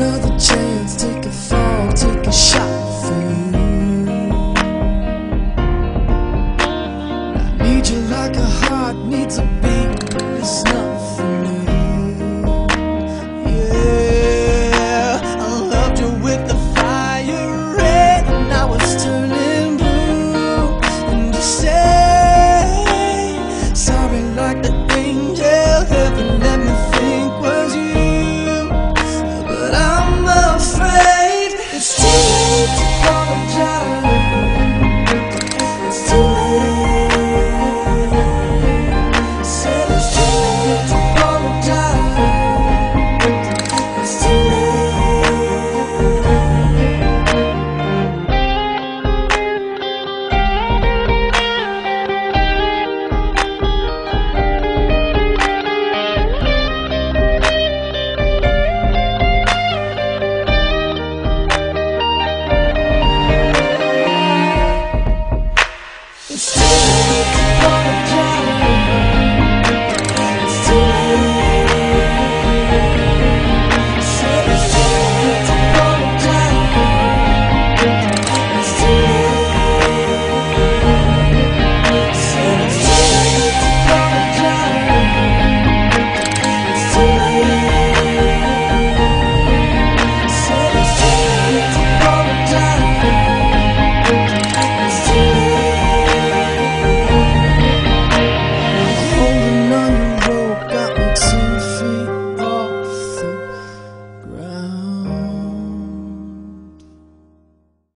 Another chance,